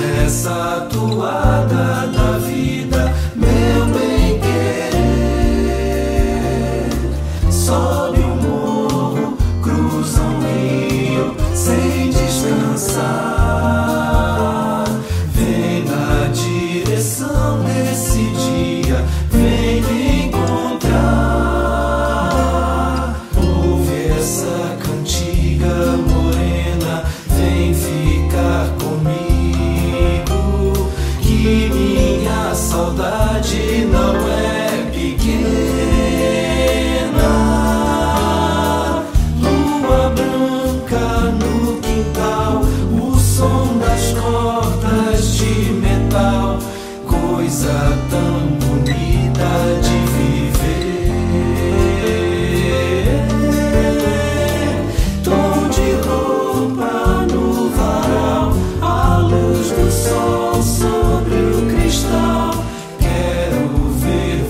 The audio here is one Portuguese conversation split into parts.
nessa toada. da saudade não é pequena. Lua branca no quintal, o som das cordas de metal, coisa tão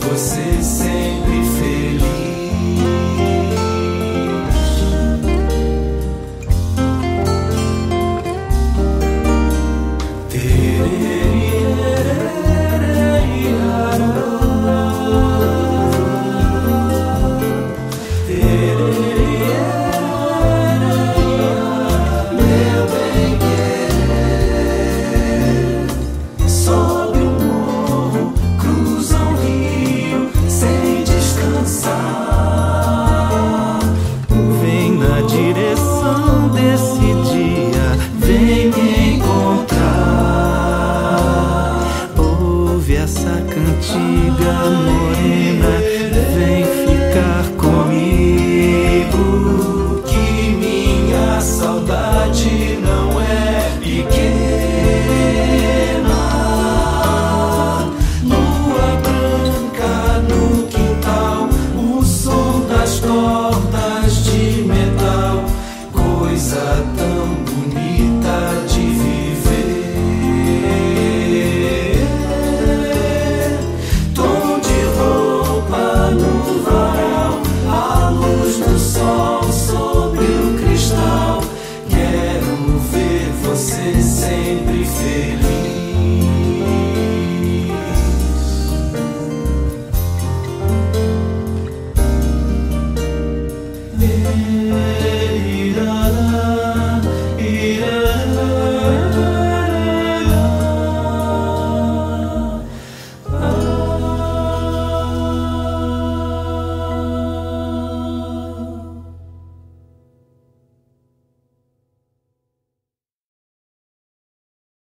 você saudade não. você sempre feliz.